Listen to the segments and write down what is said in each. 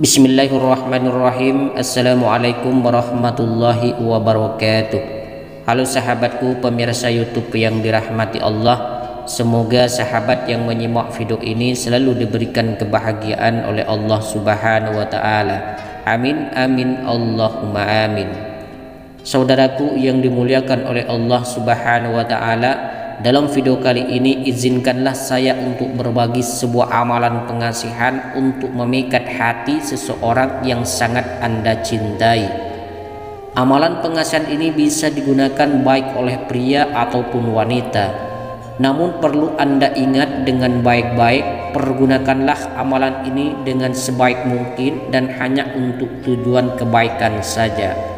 Bismillahirrahmanirrahim. Assalamualaikum warahmatullahi wabarakatuh. Halo sahabatku pemirsa youtube yang dirahmati Allah. Semoga sahabat yang menyimak video ini selalu diberikan kebahagiaan oleh Allah subhanahu wa ta'ala. Amin amin Allahumma amin. Saudaraku yang dimuliakan oleh Allah subhanahu wa ta'ala dalam video kali ini izinkanlah saya untuk berbagi sebuah amalan pengasihan untuk memikat hati seseorang yang sangat Anda cintai. Amalan pengasihan ini bisa digunakan baik oleh pria ataupun wanita. Namun perlu Anda ingat dengan baik-baik, pergunakanlah amalan ini dengan sebaik mungkin dan hanya untuk tujuan kebaikan saja.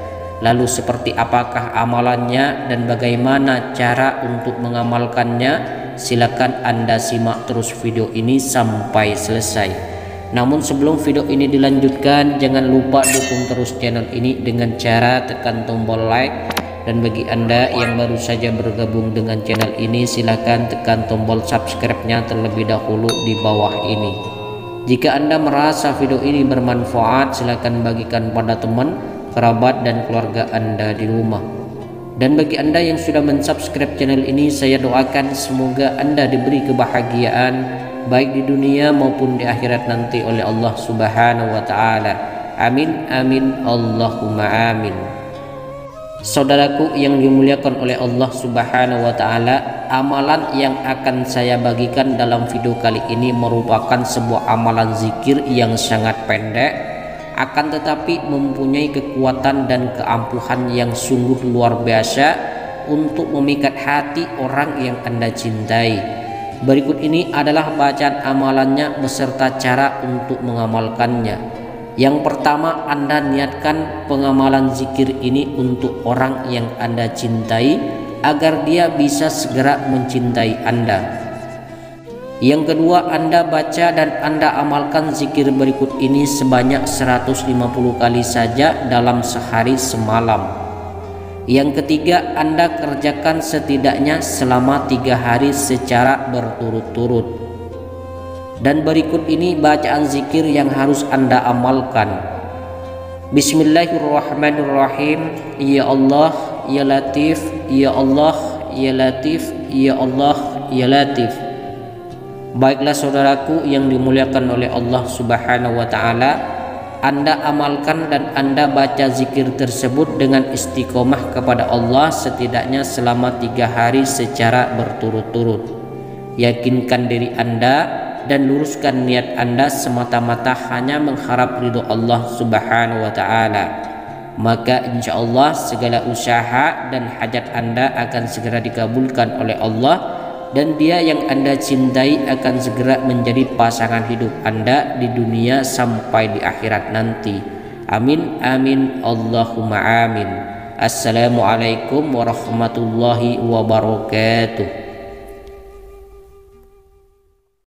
Lalu seperti apakah amalannya dan bagaimana cara untuk mengamalkannya? Silakan Anda simak terus video ini sampai selesai. Namun sebelum video ini dilanjutkan, jangan lupa dukung terus channel ini dengan cara tekan tombol like dan bagi Anda yang baru saja bergabung dengan channel ini silakan tekan tombol subscribe-nya terlebih dahulu di bawah ini. Jika Anda merasa video ini bermanfaat, silakan bagikan pada teman kerabat dan keluarga Anda di rumah. Dan bagi Anda yang sudah mensubscribe channel ini, saya doakan semoga Anda diberi kebahagiaan baik di dunia maupun di akhirat nanti oleh Allah Subhanahu wa taala. Amin amin Allahumma amin. Saudaraku yang dimuliakan oleh Allah Subhanahu wa taala, amalan yang akan saya bagikan dalam video kali ini merupakan sebuah amalan zikir yang sangat pendek akan tetapi mempunyai kekuatan dan keampuhan yang sungguh luar biasa untuk memikat hati orang yang Anda cintai. Berikut ini adalah bacaan amalannya beserta cara untuk mengamalkannya. Yang pertama, Anda niatkan pengamalan zikir ini untuk orang yang Anda cintai agar dia bisa segera mencintai Anda. Yang kedua, Anda baca dan Anda amalkan zikir berikut ini sebanyak 150 kali saja dalam sehari semalam. Yang ketiga, Anda kerjakan setidaknya selama tiga hari secara berturut-turut. Dan berikut ini bacaan zikir yang harus Anda amalkan. Bismillahirrahmanirrahim. Ya Allah, Ya Latif, Ya Allah, Ya Latif, Ya Allah, Ya Latif. Baiklah saudaraku yang dimuliakan oleh Allah Subhanahu wa taala, Anda amalkan dan Anda baca zikir tersebut dengan istiqomah kepada Allah setidaknya selama tiga hari secara berturut-turut. Yakinkan diri Anda dan luruskan niat Anda semata-mata hanya mengharap ridho Allah Subhanahu wa taala. Maka insya Allah segala usaha dan hajat Anda akan segera dikabulkan oleh Allah dan dia yang Anda cintai akan segera menjadi pasangan hidup Anda di dunia sampai di akhirat nanti. Amin amin Allahumma amin. Assalamualaikum warahmatullahi wabarakatuh.